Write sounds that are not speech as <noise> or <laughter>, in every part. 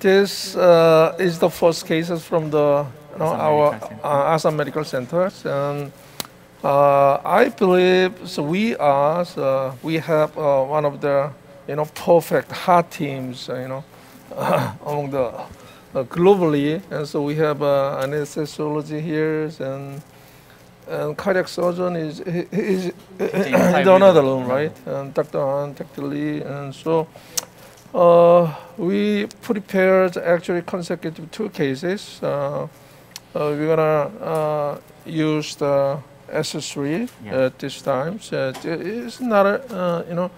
This uh, is the first cases from the you know, our Medical Center. uh, Asan Medical Centers, and uh, I believe so. We are so we have uh, one of the you know perfect heart teams, uh, you know, <laughs> among the uh, globally, and so we have uh, anesthesiology here and. And cardiac surgeon is he is in another room. room, right? And Dr. Han, Dr. Lee, and so uh, we prepared actually consecutive two cases. Uh, uh, we're gonna uh, use the SS3 Yeah. at this time. So it's not a uh, you know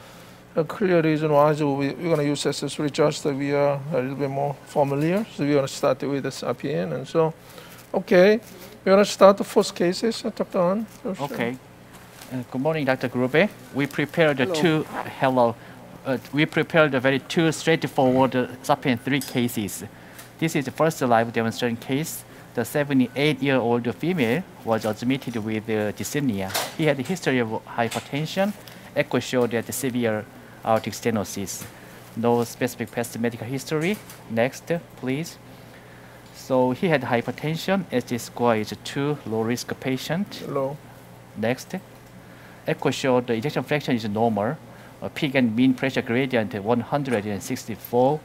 a clear reason why so we, we're gonna use SS3 just that we are a little bit more familiar. So we're gonna start with the SAPIEN, and so okay, we're gonna start the first cases. uh, Dr. Han. uh, Okay. Uh, good morning, Dr. Grube. We prepared the Hello. two. Hello. Uh, we prepared the very two straightforward uh, 3 cases. This is the first live demonstration case. The 78-year-old female was admitted with uh, dyspnea. He had a history of hypertension. Echo showed that severe aortic stenosis. No specific past medical history. Next, please. So he had hypertension. ST score is 2, low risk patient. Hello. Next. Echo showed the ejection fraction is normal. Peak and mean pressure gradient 164.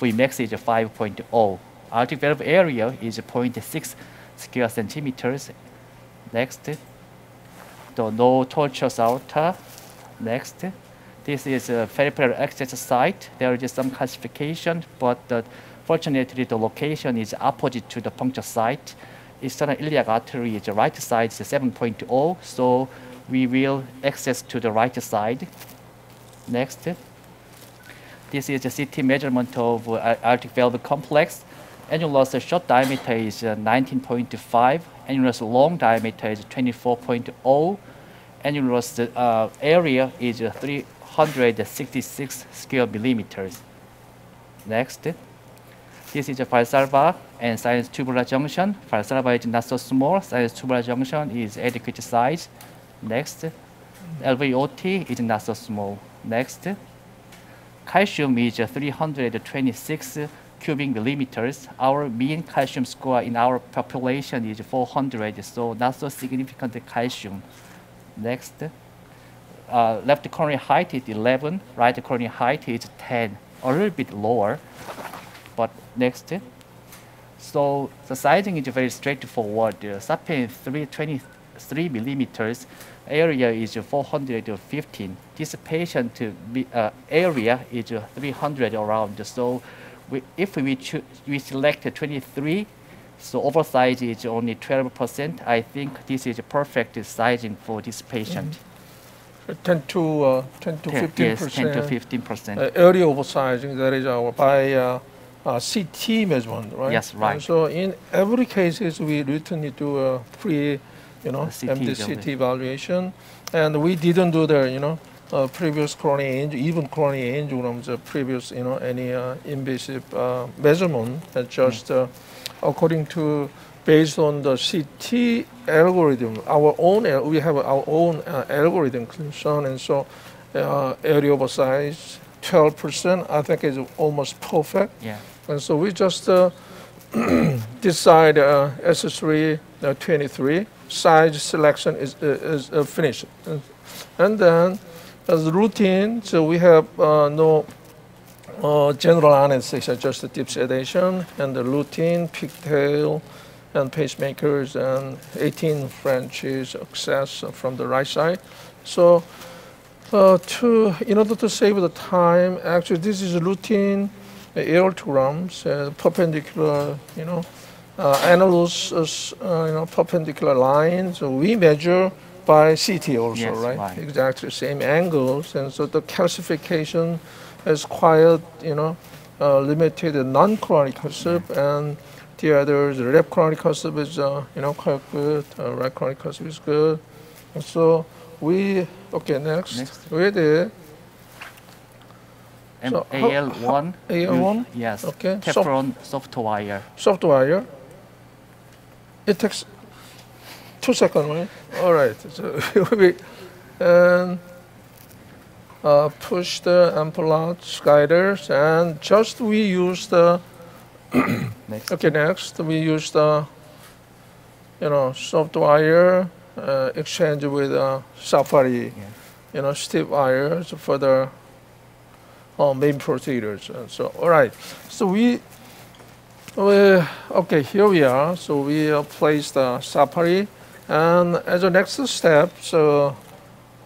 Vmax is 5.0. Aortic valve area is 0.6 square centimeters. Next. The no tortuous aorta. Next. This is a peripheral access site. There is some calcification, but uh, fortunately the location is opposite to the puncture site. External iliac artery is the right side is 7.0, so we will access to the right side. Next. This is a CT measurement of uh, aortic valve complex. Annulus short diameter is uh, 19.5. Annulus long diameter is 24.0. Annulus uh, area is uh, 366 square millimeters. Next. This is a Valsalva and sinus tubular junction. Valsalva is not so small. Sinus tubular junction is adequate size. Next. LVOT is not so small. Next. Calcium is 326 cubic millimeters. Our mean calcium score in our population is 400, so not so significant calcium. Next. Uh, left coronary height is 11, right coronary height is 10, a little bit lower. But next. So the sizing is very straightforward. Uh, Sapien 323 millimeters, area is 415. This patient be- uh, area is uh, 300 around. So we, if we, we select 23, so oversize is only 12%. I think this is a perfect sizing for this patient. 10 to uh, 10 to 10 15 yes, 10 to percent. 15 percent. uh, area oversizing that is our by uh, uh, CT measurement, right? Yes, right. And so in every cases we routinely do a pre, you know, CT empty evaluation. And we didn't do the, you know, uh, previous coronary angio, even coronary angiograms, uh, previous, you know, any uh, invasive uh, measurement, uh, just uh, according to based on the CT algorithm, our own, we have our own uh, algorithm concern, and so uh, area of size 12%, I think is almost perfect. Yeah. And so we just <clears throat> uh, side uh, SS3 uh, 23 size selection is uh, is uh, finished, and, then as routine, so we have uh, no uh, general anesthesia, just deep sedation and the routine pigtail and pacemakers and 18 Frenches access from the right side. So uh, to in order to save the time, actually this is routine uh, aortograms, uh, perpendicular, you know, uh, analogous, uh, you know, perpendicular lines. So we measure by CT also, Yes, right? right. Exactly same angles, and so the calcification is quite, you know, uh, limited non-coronary cusp, and the other, the left coronary cusp is, uh, you know, quite good. Uh, right chronic cursive is good. And so we, okay, next. Next. We did And So AL1. AL1? Yes. Okay, Teflon soft wire. soft wire. It takes two seconds, right? All right. <laughs> So <laughs> we and uh, push the Amplatz guiders, and just we use the <coughs> Next. Okay, next we use the, you know, soft wire uh, exchange with uh, Safari, Yeah. you know, stiff wires for the uh, main procedures. And so, all right. So we, we, okay, here we are. So we uh, place the Safari, and as a next step, so.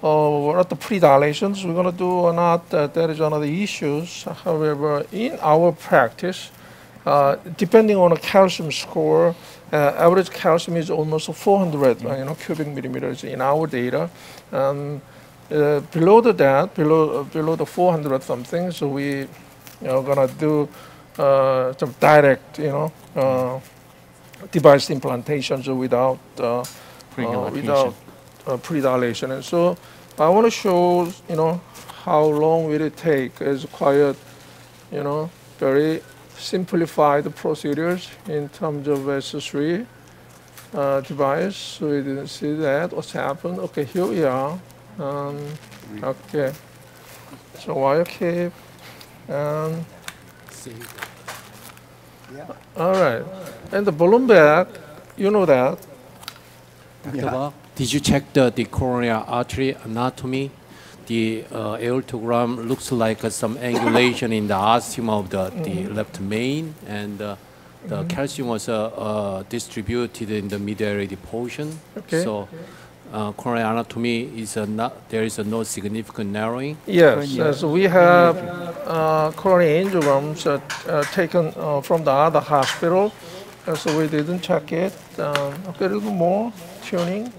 Uh, what are the pre-dilations we're going to do or not? Uh, that is one of the issues. However, in our practice, uh, depending on a calcium score, uh, average calcium is almost 400 uh, you know, cubic millimeters in our data. Um, uh, below the that, below uh, below the 400 something, so we you know gonna do uh, some direct you know uh, device implantations without without uh, pre-dilation. And so I want to show you know how long will it take as quite you know very simplified procedures in terms of S3 uh, device. So we didn't see that. What's happened? Okay, here we are. Um, okay. So wire cape and all right. And the balloon bag, you know that. Ba, Did you check the, the coronary artery anatomy? The uh, aortogram looks like uh, some angulation in the ostium of the, the left main, and uh, the calcium was uh, uh, distributed in the mid-aortic portion. Okay. So uh, coronary anatomy is a not, there is a no significant narrowing. Yes, Yeah. uh, we have uh, coronary angiograms uh, uh, taken uh, from the other hospital, uh, so we didn't check it. Um, okay, a little more tuning,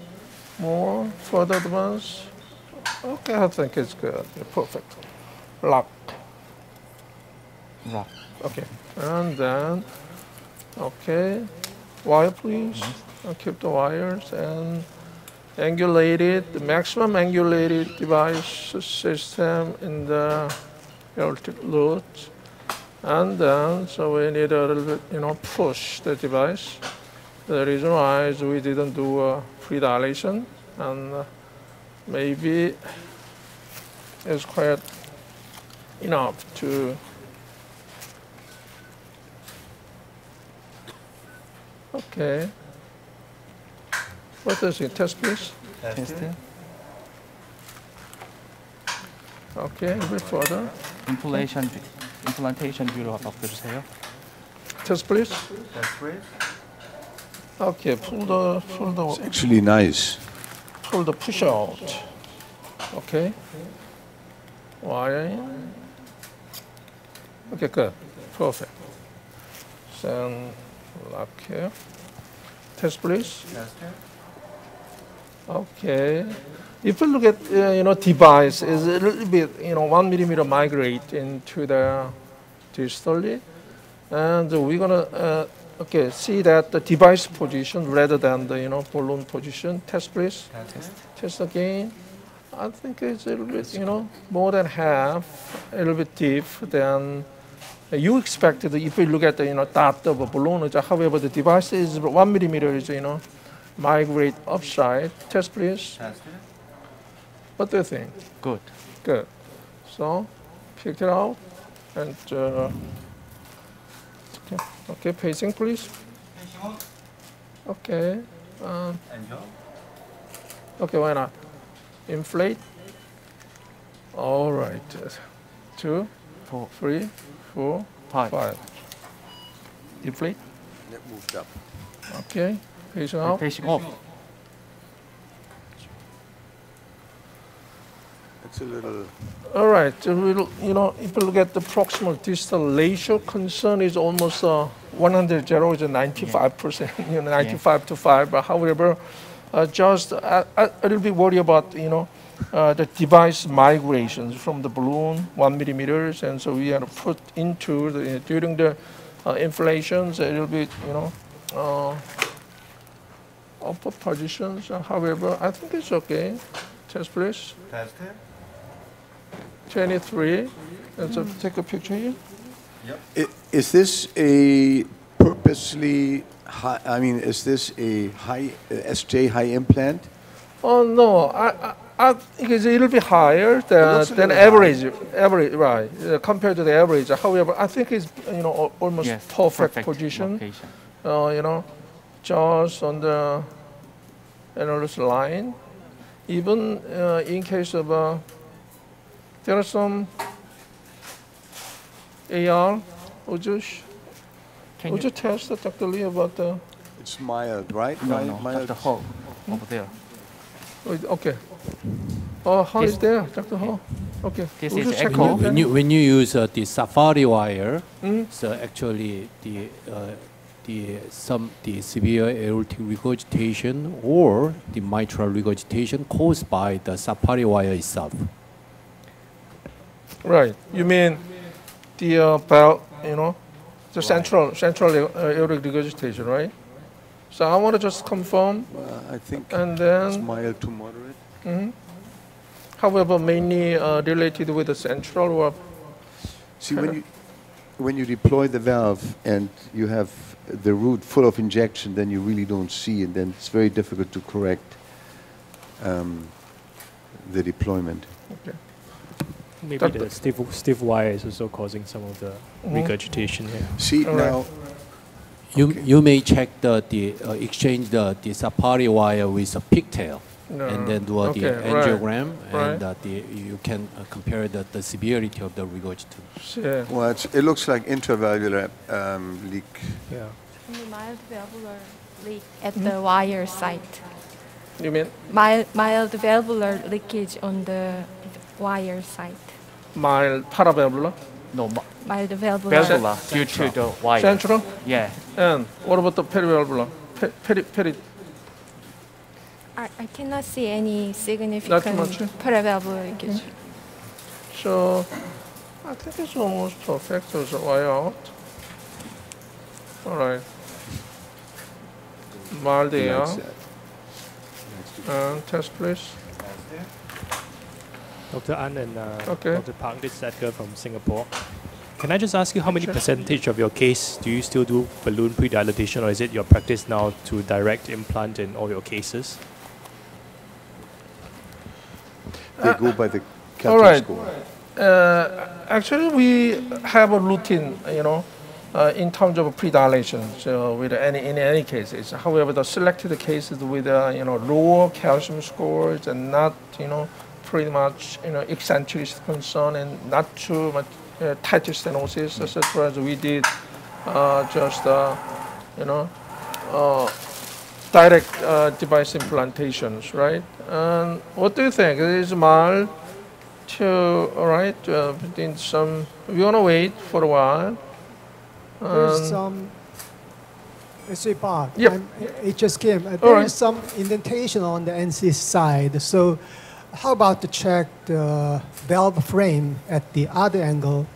more further advance. Okay, I think it's good. Perfect. Lock. Rock. Okay, and then okay, wire please. Uh, keep the wires and angulated, the maximum angulated device system in the aortic root. And then, so we need a little bit, you know, push the device. The reason why is we didn't do a pre-dilation and uh, maybe it's quite enough to Okay. What is it? Test please. 테스트. Okay, a bit further. 임플레이션 임플란테이션 뷰로 한번 보여주세요. Test please. Okay, pull the pull the Actually nice. pull the push out. Okay. Wire in. Okay, good. Perfect. Then lock here. Test please. Okay. If you look at uh, you know device, is a little bit you know one millimeter migrate into the distally, and we're gonna uh, okay see that the device position rather than the you know balloon position. Test please. Test. Test again. I think it's a little bit you know more than half, a little bit deep than you expected. If you look at the you know dot of a balloon, however the device is one millimeter is you know migrate upside. Test please. What do you think? Good. Good. So, pick it out and uh, okay, okay, pacing please. Okay. Um, okay, why not? Inflate. All right. Two, Four, three, four, five. five. Inflate. That moved up. Okay. Rotation off. Rotation off. It's a little. All right. You know, if you look at the proximal distal ratio, concern is almost uh, 100 0 is 95%, yeah. <laughs> you know, 95 yeah. to 5. But however, uh, just uh, a, a, little bit worried about, you know, uh, the device migrations from the balloon, one millimeters, and so we are put into the, during the uh, inflations a little bit, you know, uh, upper positions. Uh, However, I think it's okay. Test please. 23. And so take a picture here. I- Is this a purposely high, I mean, is this a high, uh, SJ high implant? Oh no, I, I I think it's a little bit higher than, than little average, average, right, uh, compared to the average. However, I think it's, you know, almost Yes, perfect, position. location. Uh, you know, just on the annulus line. Even uh, in case of, uh, there are some AR, would you, sh- Can would you, you test Dr. Lee about the, It's mild, right? no, Mi- no, mild. Dr. Heo, over there. wait, okay. Oh, how This- is there, Dr. Heo? Okay. This would is you check echo. When you, when you use uh, the Safari wire, Mm. so actually the uh, the some the severe aortic regurgitation or the mitral regurgitation caused by the Safari wire itself. Right. You mean the uh, belt, you know, the central central uh, aortic regurgitation, right? So I want to just confirm, Uh, I think and it's mild to moderate. mhm. however, mainly uh, related with the central or See, when you, when you deploy the valve and you have the root full of injection, then you really don't see, and then it's very difficult to correct um, the deployment. okay. Maybe Doctor- the stiff, stiff wire is also causing some of the Mhm. regurgitation here. See, All right. now, You Okay. you may check the the uh, exchange the the Safari wire with a pigtail. No, and then do uh, okay, the right. angiogram, and right. uh, the, you can uh, compare the, the severity of the regurgitation. Yeah. well, it's, it looks like intravalvular um, leak. Yeah. Mild valvular leak at the wire site. You mean Mild, mild valvular leakage on the wire site. mild paravalvular, No, ma- Mild valvular. valvular due to the wire. central, Yeah, and what about the perivalvular? Pe- peri, peri, I, I cannot see any significant much, paravalvular leakage. so I think it's almost perfect. as a wire out. All right. Mild AR. Like that. And test please. Dr. Ahn and uh, Okay. Dr. Park, this is Edgar from Singapore. Can I just ask you how many percentage of your case do you still do balloon pre-dilatation or is it your practice now to direct implant in all your cases? They go by the Uh, all right. score. Uh, actually, we have a routine, you know, uh, in terms of predilation. So with any in any cases, however, the selected cases with uh, you know lower calcium scores and not you know pretty much you know eccentric concern and not too much uh, tight stenosis, etc. So we did uh, just uh, you know uh, direct uh, device implantations, right? And what do you think? It is mild to all right uh, in some we want to wait for a while There's some, let's say Bob, Yep. I'm Kim. Uh, All there right. is some indentation on the NC side. So how about to check the valve frame at the other angle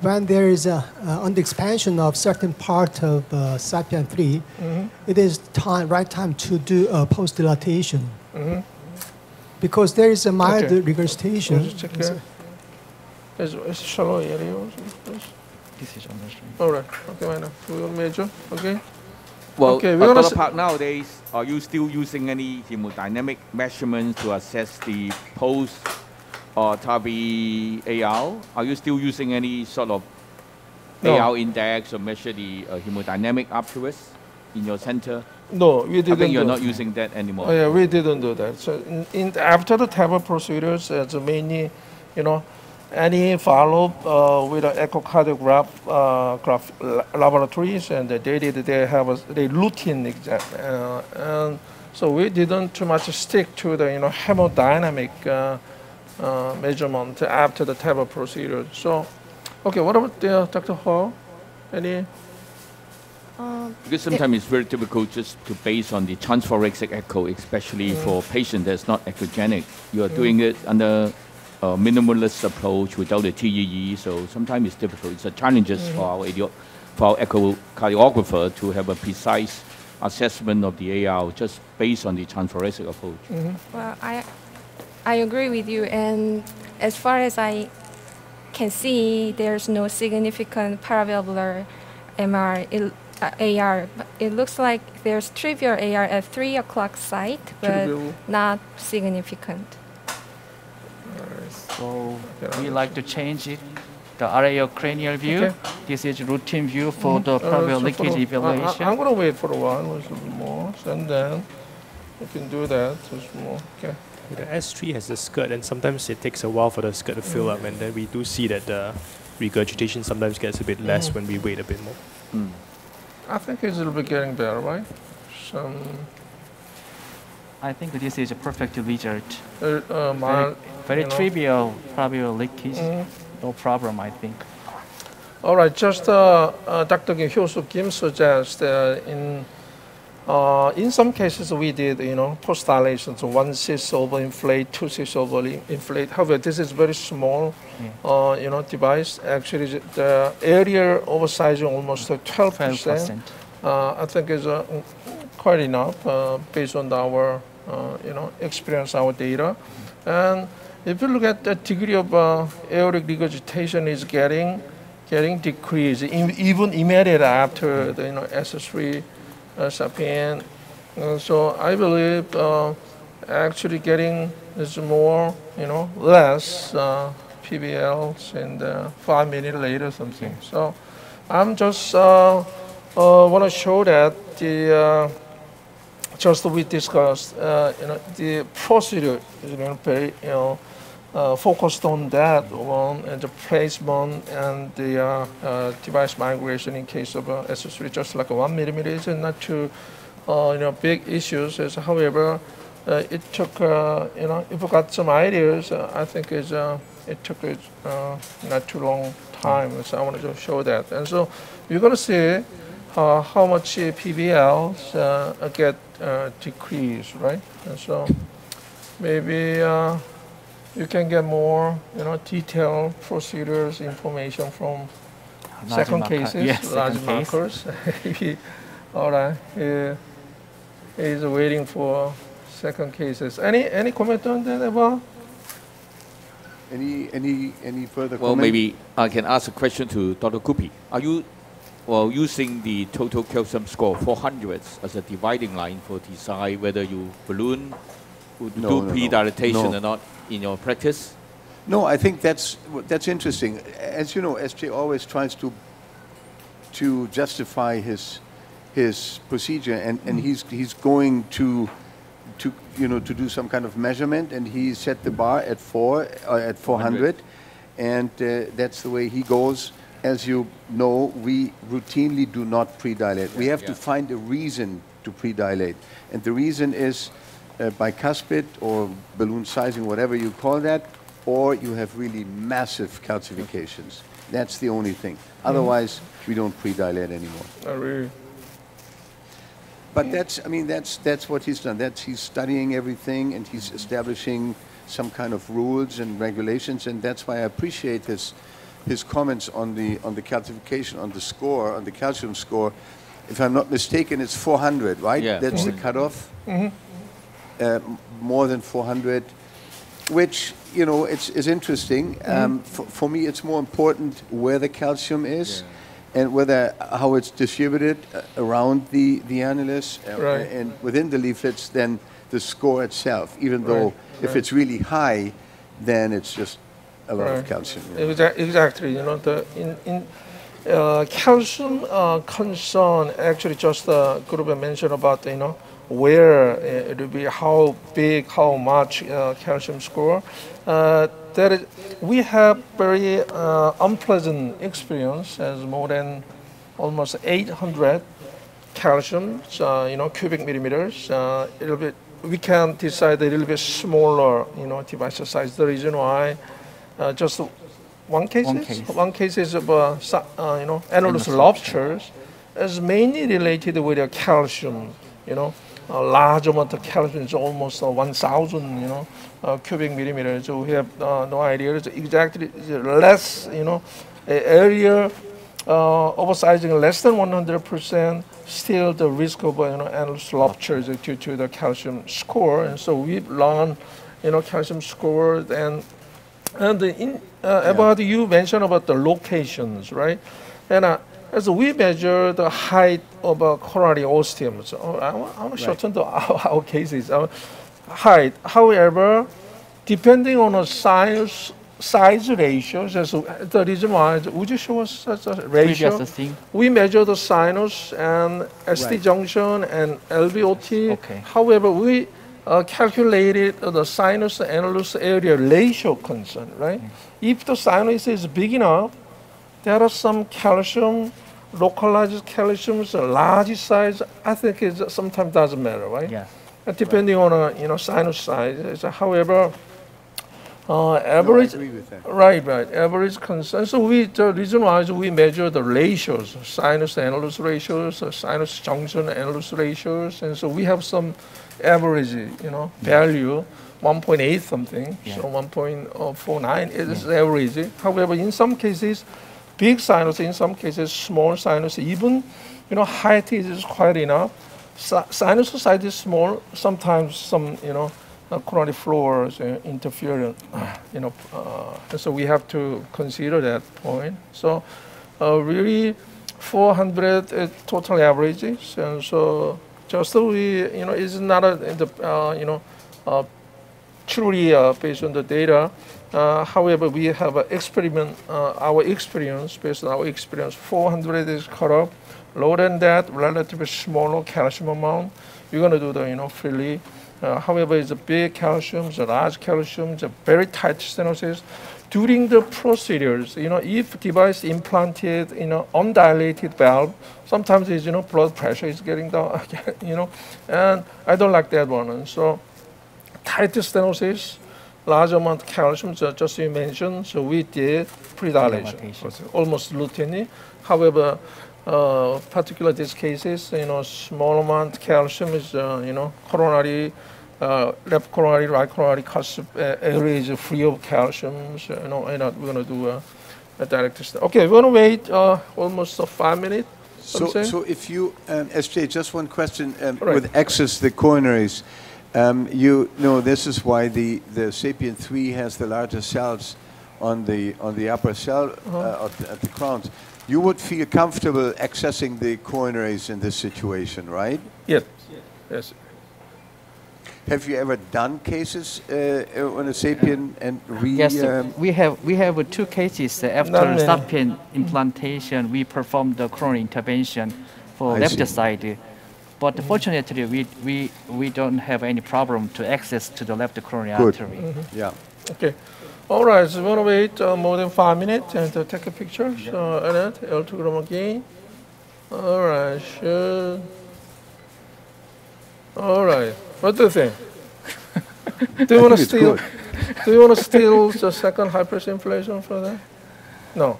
when there is a uh, under expansion of certain part of uh, Sapien 3, mhm, it is time, right time to do a post dilatation mhm. because there is a mild Okay. regurgitation. Let's check here. Is, is shallow area also, please? this is on the screen. All right. Okay, why not? We will measure. Okay. Well, Okay, we're gonna s- Park, nowadays, are you still using any hemodynamic measurements to assess the post or TAVI AR? Are you still using any sort of No. AR index or measure the uh, hemodynamic afterwards in your center? No, we didn't. I think you're not using that anymore. Oh yeah, we didn't do that. So in, in after the TAVR procedures, it's mainly, you know, any follow-up uh, with an echocardiograph uh, graph laboratories, and they did they have a they routine exam, uh, and so we didn't too much stick to the you know hemodynamic uh, uh, measurement after the TAVR procedure. So, okay, what about uh, Dr. Hall? Any? Um, Because sometimes it's very difficult just to base on the transthoracic echo, especially for patient that's not echogenic. You are doing it under a minimalist approach without the TEE, so sometimes it's difficult. It's a challenges for our idio- for our echocardiographer to have a precise assessment of the AR just based on the transthoracic approach. Well, I, I agree with you, and as far as I can see, there's no significant paravalvular MR il- uh, AR. It looks like there's trivial AR at three o'clock site, but Trivial. not significant. So we like to change it. The RAO cranial view. Okay. This is routine view for the Uh, probable so leakage for the- I- evaluation. I, am gonna wait for a while, a little bit more, and then we can do that. Just more. Okay. The S3 has the skirt, and sometimes it takes a while for the skirt to fill up, and then we do see that the regurgitation sometimes gets a bit less Mm. when we wait a bit more. Mm. I think it's a little bit getting better, right? Some I think this is a perfect result. uh, uh, mild, Very you know. trivial probable leakage. Mm. No problem, I think. All right, just uh, uh, Dr. Kim, Hyo-soo Kim suggests uh, in uh, in some cases we did, you know, post dilation, so one cyst over inflate, two cysts over inflate. However, this is very small, uh, you know, device. Actually, the area oversizing almost 12 Twelve percent. percent. Uh, I think is uh, quite enough uh, based on our, uh, you know, experience, our data, and if you look at the degree of uh, aortic regurgitation is getting getting decreased, in, even immediate after the you know SS3 uh, sapien. Uh, so I believe uh, actually getting is more, you know, less uh, PVLs and five minutes later something. So I'm just uh, uh, want to show that the uh, just we discussed, uh, you know, the procedure is you know, very, you know, uh, focused on that one and the placement and the uh, uh, device migration in case of uh, SS3, just like one millimeter is not too, uh, you know, big issues. Is, however, uh, it took, uh, you know, if we got some ideas, I think is it took not too long time. So I wanted to show that. And so you're going to see how much PVLs get decreased, right? And so maybe uh, you can get more, you know, detailed procedures information from Large second marker- cases, yes, large second markers. He- <laughs> All right, he, he's waiting for second cases. Any any comment on that, Eva? Any, any, any further Well, comment? maybe I can ask a question to Dr. Kupi. Are you well using the total calcium score 400 as a dividing line for decide whether you balloon would No, do no, pre-dilatation No. or not in your practice? No, I think that's that's interesting. As you know, SJ always tries to to justify his his procedure, and, and he's he's going to to you know to do some kind of measurement, and he set the bar at four uh, at 400, and uh, that's the way he goes. As you know, we routinely do not pre-dilate. We have to find a reason to pre-dilate, and the reason is uh, bicuspid or balloon sizing, whatever you call that, or you have really massive calcifications. That's the only thing. Otherwise, we don't pre-dilate anymore. I really, But that's, I mean, that's, that's what he's done. That's, he's studying everything and he's establishing some kind of rules and regulations, and that's why I appreciate his, his comments on the, on the calcification, on the score, on the calcium score. If I'm not mistaken, it's 400, right? Yeah, That's the cutoff. Uh, m- more than 400, which, you know, it's, is interesting. Um, for, for me, it's more important where the calcium is and whether, how it's distributed uh, around the, the annulus uh, Right. and within the leaflets than the score itself, even though Right, if right. it's really high, then it's just a lot of calcium. know. Exactly, you know, the, in, in, uh, calcium uh, concern, actually just the Grube mentioned about, you know, where uh, it will be, how big, how much uh, calcium score. Uh, that is, we have very uh, unpleasant experience as more than almost 800 calcium, uh, you know, cubic millimeters. Uh, little bit, we can decide a little bit smaller, you know, device size. The reason why, uh, just one case, One case. one case is of, you know, Annulus ruptures, is mainly related with the calcium, you know, a large amount of calcium is almost uh, 1,000, you know, uh, cubic millimeters. So we have uh, no idea it's exactly less, you know, area uh, oversizing less than 100%, still the risk of you know annulus ruptures is due to the calcium score. And so we've learned, you know, calcium score and and the in, uh, about you mentioned about the locations, right? And uh, as we measure the height of a coronary ostium, so uh, I want, to shorten the, <laughs> our, our cases. Uh, height, however, depending on the size size ratios. So the reason why would you show us such a ratio? We measure the sinus and ST Right. junction and LVOT. Okay. However, we uh, calculated the sinus annulus area ratio concern, right? If the sinus is big enough, there are some calcium, localized calciums, large size. I think it sometimes doesn't matter, right? Yeah. Uh, Depending on uh, you know sinus size. So, However, uh, No, I average agree with that. Right, right. Average concern. So we the reason why is we measure the ratios, sinus annulus ratios, uh, sinus junction annulus ratios, and so we have some average, you know, value, 1.8 something. Yeah. So 1.49 is average. However, in some cases, big sinus, in some cases, small sinus, even, you know, height is quite enough. Si- sinus size is small. Sometimes some, you know, uh, coronary floors uh, interfere, <clears throat> you know, uh, so we have to consider that point. So uh, really 400 is total averages, and so just so we, you know, it's not a, the, uh, you know, uh, truly uh, based on the data. Uh, however, we have an experiment, uh, our experience, based on our experience, 400 is off. Lower than that, relatively smaller calcium amount. You're going to do the, you know, freely. Uh, however, it's a big calcium, it's a large calcium, it's a very tight stenosis. During the procedures, you know, if device implanted, you know, undilated valve, sometimes it's, you know, blood pressure is getting down, <laughs> you know, and I don't like that one. And so tight stenosis, large amount of calcium, ju- just you mentioned, so we did pre-dilation, almost routinely. However, uh, particular these cases, you know, small amount calcium is, uh, you know, coronary, uh, left coronary, right coronary cusp uh, area is free of calcium, so, you know, and uh, we're going to do a, a direct stent. Okay, we're going to wait uh, almost uh, five minutes. So, so if you, um, SJ, just one question. Um, Right. With access the coronaries, um, you know this is why the, the Sapien 3 has the larger cells on the on the upper cell Uh-huh. uh, at, the, at the crowns. You would feel comfortable accessing the coronaries in this situation, right? Yes, yes. Have you ever done cases uh, uh, on a Sapien and re? Yes, um, we have we have uh, two cases uh, after Not sapien implantation. We performed the coronary intervention for I left see. side, but fortunately we, we we don't have any problem to access to the left coronary Good. artery. yeah. Okay. All right, so we're going to wait uh, more than five minutes and to take a picture. So, Annette, L2 again. All right, sure. All right, what do you think? <laughs> do you want to steal? <laughs> Do you want to steal the second high pressure inflation for that? No.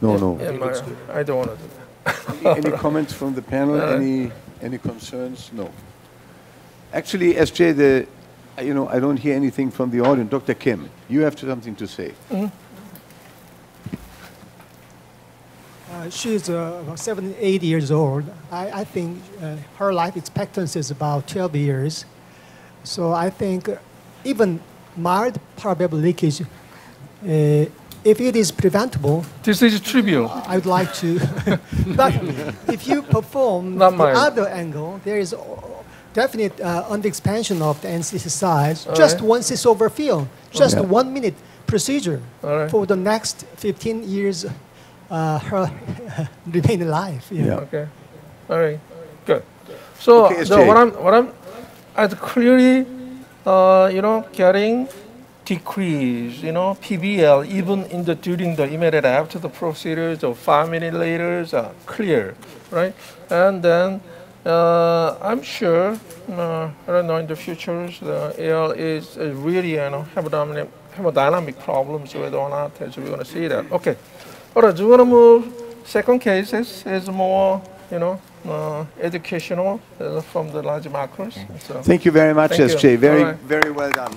No, no. Yeah, my- I don't want to do that. Any, <laughs> any comments from the panel? Uh, any any concerns? No. Actually, SJ, the you know I don't hear anything from the audience. Dr. Kim, you have something to say. Uh, she's uh, about 78 years old. I, I think uh, her life expectancy is about 12 years. So I think uh, even mild paravalvular leakage, uh, if it is preventable, This is trivial. I would like to. <laughs> but if you perform Not the mine. other angle, there is uh, definite uh, under-expansion of the NCC size. All just right. one cyst over field, just Yeah. one minute procedure All right. for the next 15 years. Uh, her <laughs> remain alive. you know. Yeah. Okay. All right. Good. So Okay, the, SJ. what I'm what I'm I clearly uh, you know getting decrease you know PVL even in the during the immediate after the procedures or five minutes later are clear, right? And then uh, I'm sure uh, I don't know in the future the AL is uh, really you know hemodynamic hemodynamic problems whether or not as we're going to see that. Okay. All right, we're going to move. Second case is, is more, you know, uh, educational uh, from the large macros. So. Thank you very much, Thank you. SJ. Very right. very well done.